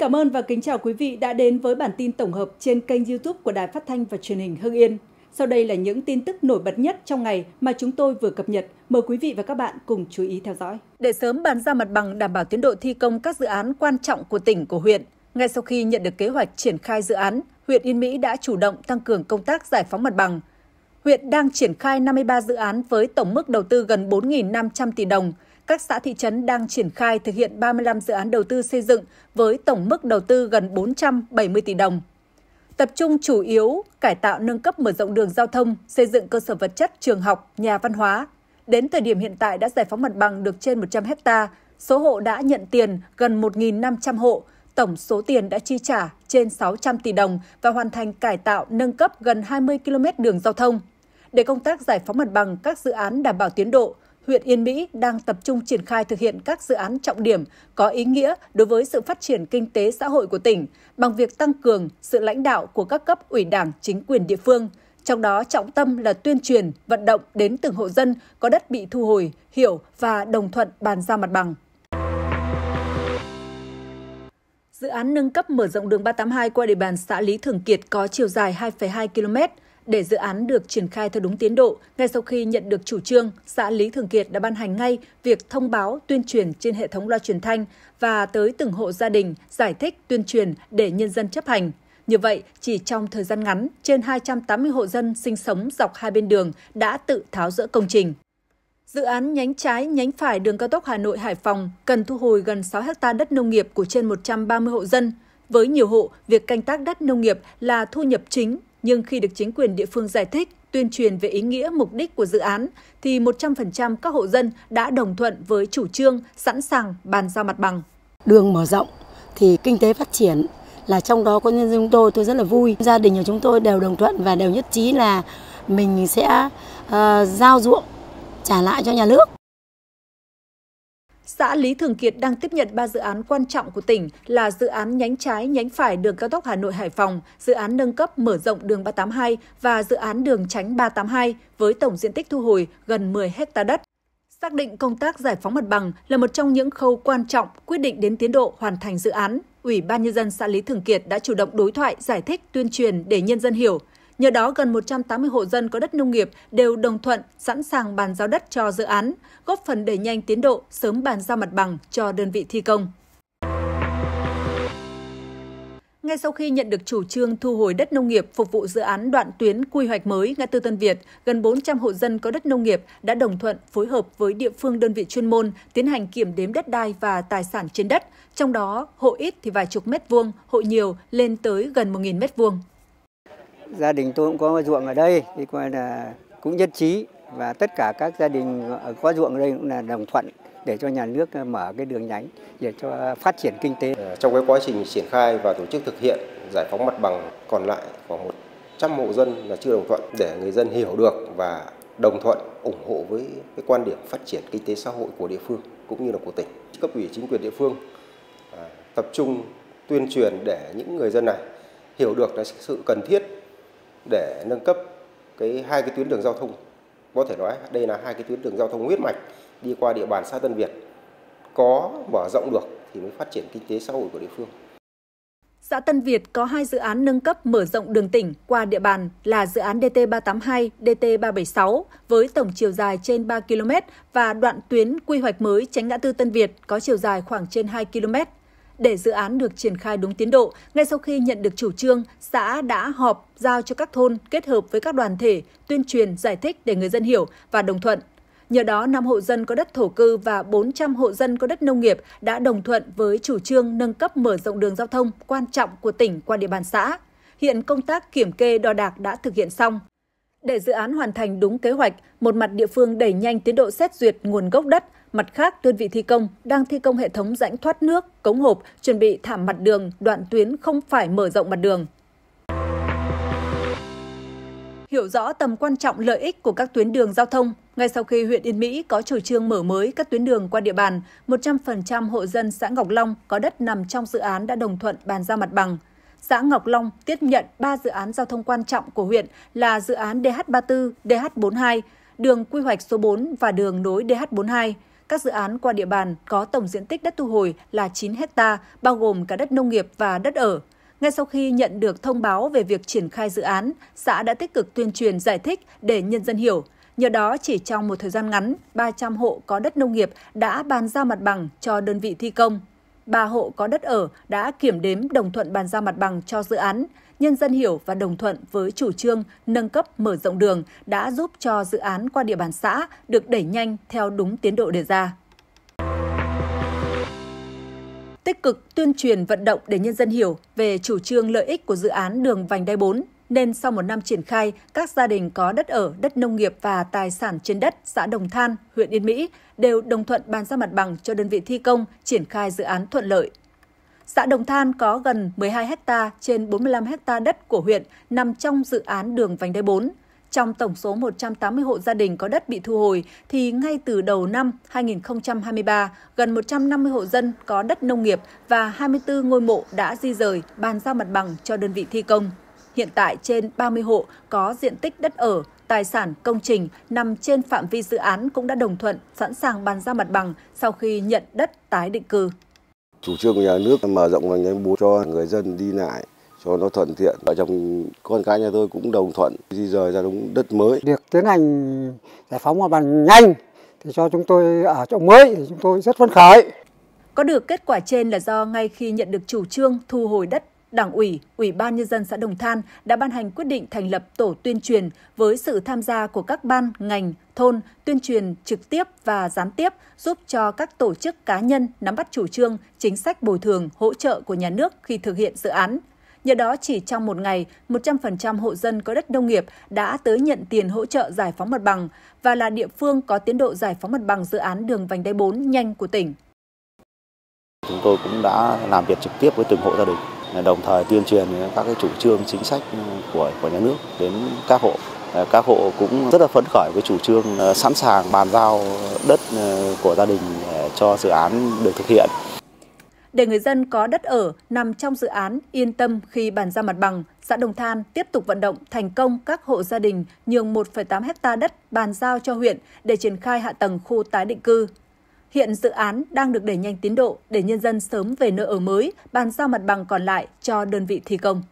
cảm ơn và kính chào quý vị đã đến với bản tin tổng hợp trên kênh YouTube của Đài Phát thanh và Truyền hình Hưng Yên. Sau đây là những tin tức nổi bật nhất trong ngày mà chúng tôi vừa cập nhật. Mời quý vị và các bạn cùng chú ý theo dõi. Để sớm bàn ra mặt bằng đảm bảo tiến độ thi công các dự án quan trọng của tỉnh, của huyện, ngay sau khi nhận được kế hoạch triển khai dự án, huyện Yên Mỹ đã chủ động tăng cường công tác giải phóng mặt bằng. Huyện đang triển khai 53 dự án với tổng mức đầu tư gần 4.500 tỷ đồng. Các xã thị trấn đang triển khai thực hiện 35 dự án đầu tư xây dựng với tổng mức đầu tư gần 470 tỷ đồng tập trung chủ yếu cải tạo nâng cấp mở rộng đường giao thông, xây dựng cơ sở vật chất, trường học, nhà văn hóa. Đến thời điểm hiện tại đã giải phóng mặt bằng được trên 100 hecta, số hộ đã nhận tiền gần 1.500 hộ, tổng số tiền đã chi trả trên 600 tỷ đồng và hoàn thành cải tạo nâng cấp gần 20 km đường giao thông. Để công tác giải phóng mặt bằng các dự án đảm bảo tiến độ, huyện Yên Mỹ đang tập trung triển khai thực hiện các dự án trọng điểm có ý nghĩa đối với sự phát triển kinh tế xã hội của tỉnh bằng việc tăng cường sự lãnh đạo của các cấp ủy đảng, chính quyền địa phương. Trong đó trọng tâm là tuyên truyền, vận động đến từng hộ dân có đất bị thu hồi, hiểu và đồng thuận bàn giao mặt bằng. Dự án nâng cấp mở rộng đường 382 qua địa bàn xã Lý Thường Kiệt có chiều dài 2,2 km, để dự án được triển khai theo đúng tiến độ, ngay sau khi nhận được chủ trương, xã Lý Thường Kiệt đã ban hành ngay việc thông báo tuyên truyền trên hệ thống loa truyền thanh và tới từng hộ gia đình giải thích tuyên truyền để nhân dân chấp hành. Như vậy, chỉ trong thời gian ngắn, trên 280 hộ dân sinh sống dọc hai bên đường đã tự tháo rỡ công trình. Dự án nhánh trái, nhánh phải đường cao tốc Hà Nội Hải Phòng cần thu hồi gần 6 ha đất nông nghiệp của trên 130 hộ dân. Với nhiều hộ, việc canh tác đất nông nghiệp là thu nhập chính nhưng khi được chính quyền địa phương giải thích, tuyên truyền về ý nghĩa mục đích của dự án, thì 100% các hộ dân đã đồng thuận với chủ trương sẵn sàng bàn giao mặt bằng. Đường mở rộng thì kinh tế phát triển là trong đó có nhân dân chúng tôi tôi rất là vui. Gia đình của chúng tôi đều đồng thuận và đều nhất trí là mình sẽ uh, giao ruộng trả lại cho nhà nước. Xã Lý Thường Kiệt đang tiếp nhận 3 dự án quan trọng của tỉnh là dự án nhánh trái, nhánh phải đường cao tốc Hà Nội Hải Phòng, dự án nâng cấp mở rộng đường 382 và dự án đường tránh 382 với tổng diện tích thu hồi gần 10 hecta đất. Xác định công tác giải phóng mặt bằng là một trong những khâu quan trọng quyết định đến tiến độ hoàn thành dự án. Ủy ban nhân dân xã Lý Thường Kiệt đã chủ động đối thoại, giải thích, tuyên truyền để nhân dân hiểu, Nhờ đó, gần 180 hộ dân có đất nông nghiệp đều đồng thuận sẵn sàng bàn giao đất cho dự án, góp phần đẩy nhanh tiến độ, sớm bàn giao mặt bằng cho đơn vị thi công. Ngay sau khi nhận được chủ trương thu hồi đất nông nghiệp phục vụ dự án đoạn tuyến quy hoạch mới ngã tư Tân Việt, gần 400 hộ dân có đất nông nghiệp đã đồng thuận phối hợp với địa phương đơn vị chuyên môn tiến hành kiểm đếm đất đai và tài sản trên đất, trong đó hộ ít thì vài chục mét vuông, hộ nhiều lên tới gần 1.000 mét vuông gia đình tôi cũng có ruộng ở đây, thì coi là cũng nhất trí và tất cả các gia đình có ruộng ở đây cũng là đồng thuận để cho nhà nước mở cái đường nhánh để cho phát triển kinh tế. Ờ, trong cái quá trình triển khai và tổ chức thực hiện, giải phóng mặt bằng còn lại khoảng 100 hộ dân là chưa đồng thuận để người dân hiểu được và đồng thuận, ủng hộ với cái quan điểm phát triển kinh tế xã hội của địa phương cũng như là của tỉnh. Cấp ủy chính quyền địa phương à, tập trung tuyên truyền để những người dân này hiểu được là sự cần thiết để nâng cấp cái hai cái tuyến đường giao thông có thể nói đây là hai cái tuyến đường giao thông huyết mạch đi qua địa bàn xã Tân Việt có mở rộng được thì mới phát triển kinh tế xã hội của địa phương. Xã Tân Việt có hai dự án nâng cấp mở rộng đường tỉnh qua địa bàn là dự án DT382, DT376 với tổng chiều dài trên 3 km và đoạn tuyến quy hoạch mới tránh ngã tư Tân Việt có chiều dài khoảng trên 2 km. Để dự án được triển khai đúng tiến độ, ngay sau khi nhận được chủ trương, xã đã họp giao cho các thôn kết hợp với các đoàn thể tuyên truyền giải thích để người dân hiểu và đồng thuận. Nhờ đó, 5 hộ dân có đất thổ cư và 400 hộ dân có đất nông nghiệp đã đồng thuận với chủ trương nâng cấp mở rộng đường giao thông quan trọng của tỉnh qua địa bàn xã. Hiện công tác kiểm kê đo đạc đã thực hiện xong. Để dự án hoàn thành đúng kế hoạch, một mặt địa phương đẩy nhanh tiến độ xét duyệt nguồn gốc đất, Mặt khác, đơn vị thi công đang thi công hệ thống rãnh thoát nước, cống hộp, chuẩn bị thảm mặt đường, đoạn tuyến không phải mở rộng mặt đường. Hiểu rõ tầm quan trọng lợi ích của các tuyến đường giao thông, ngay sau khi huyện Yên Mỹ có chủ trương mở mới các tuyến đường qua địa bàn, 100% hộ dân xã Ngọc Long có đất nằm trong dự án đã đồng thuận bàn giao mặt bằng. Xã Ngọc Long tiếp nhận 3 dự án giao thông quan trọng của huyện là dự án DH34, DH42, đường quy hoạch số 4 và đường nối DH42 các dự án qua địa bàn có tổng diện tích đất thu hồi là 9 hecta, bao gồm cả đất nông nghiệp và đất ở. Ngay sau khi nhận được thông báo về việc triển khai dự án, xã đã tích cực tuyên truyền giải thích để nhân dân hiểu. Nhờ đó, chỉ trong một thời gian ngắn, 300 hộ có đất nông nghiệp đã bàn giao mặt bằng cho đơn vị thi công. Ba hộ có đất ở đã kiểm đếm đồng thuận bàn giao mặt bằng cho dự án. Nhân dân hiểu và đồng thuận với chủ trương nâng cấp, mở rộng đường đã giúp cho dự án qua địa bàn xã được đẩy nhanh theo đúng tiến độ đề ra. Tích cực tuyên truyền vận động để nhân dân hiểu về chủ trương lợi ích của dự án đường vành đai 4 nên sau một năm triển khai, các gia đình có đất ở, đất nông nghiệp và tài sản trên đất xã Đồng Than, huyện Yên Mỹ đều đồng thuận bàn giao mặt bằng cho đơn vị thi công triển khai dự án thuận lợi. Xã Đồng Than có gần 12 hecta trên 45 hecta đất của huyện nằm trong dự án đường vành đai 4. Trong tổng số 180 hộ gia đình có đất bị thu hồi, thì ngay từ đầu năm 2023, gần 150 hộ dân có đất nông nghiệp và 24 ngôi mộ đã di rời, bàn giao mặt bằng cho đơn vị thi công. Hiện tại trên 30 hộ có diện tích đất ở, tài sản, công trình nằm trên phạm vi dự án cũng đã đồng thuận sẵn sàng bàn giao mặt bằng sau khi nhận đất tái định cư. Chủ trương của nhà nước mở rộng vành đai bốn cho người dân đi lại cho nó thuận tiện. Vợ chồng con cái nhà tôi cũng đồng thuận di rời ra đúng đất mới. Việc tiến hành giải phóng mặt bằng nhanh thì cho chúng tôi ở chỗ mới thì chúng tôi rất phấn khởi. Có được kết quả trên là do ngay khi nhận được chủ trương thu hồi đất Đảng ủy, Ủy ban Nhân dân xã Đồng Than đã ban hành quyết định thành lập tổ tuyên truyền với sự tham gia của các ban, ngành, thôn, tuyên truyền trực tiếp và gián tiếp giúp cho các tổ chức cá nhân nắm bắt chủ trương, chính sách bồi thường, hỗ trợ của nhà nước khi thực hiện dự án. Nhờ đó chỉ trong một ngày, 100% hộ dân có đất nông nghiệp đã tới nhận tiền hỗ trợ giải phóng mặt bằng và là địa phương có tiến độ giải phóng mặt bằng dự án đường vành đai 4 nhanh của tỉnh. Chúng tôi cũng đã làm việc trực tiếp với từng hộ gia đình đồng thời tuyên truyền các cái chủ trương chính sách của của nhà nước đến các hộ à, các hộ cũng rất là phấn khởi với chủ trương à, sẵn sàng bàn giao đất à, của gia đình cho dự án được thực hiện. Để người dân có đất ở nằm trong dự án yên tâm khi bàn giao mặt bằng, xã Đồng Than tiếp tục vận động thành công các hộ gia đình nhường 1,8 hecta đất bàn giao cho huyện để triển khai hạ tầng khu tái định cư. Hiện dự án đang được đẩy nhanh tiến độ để nhân dân sớm về nơi ở mới, bàn giao mặt bằng còn lại cho đơn vị thi công.